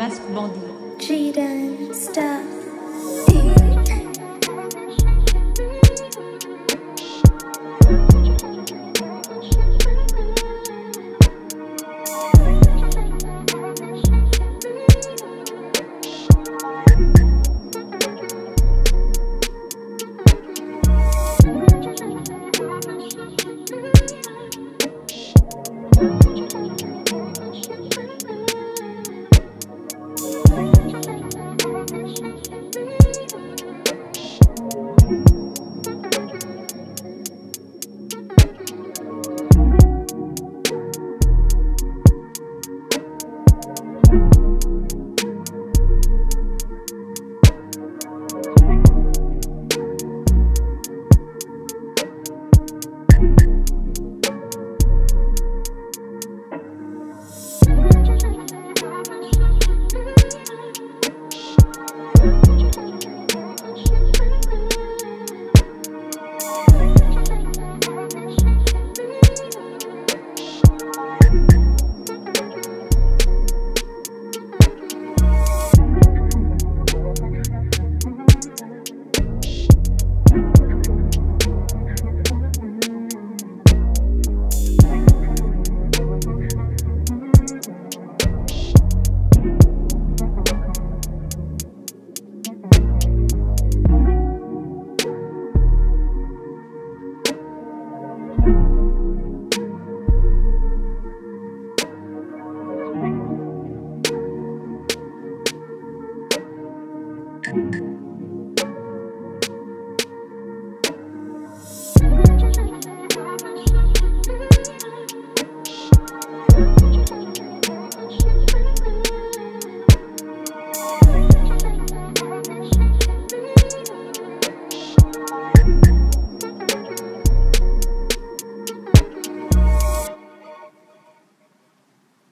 masked bandit. Jaden, stop.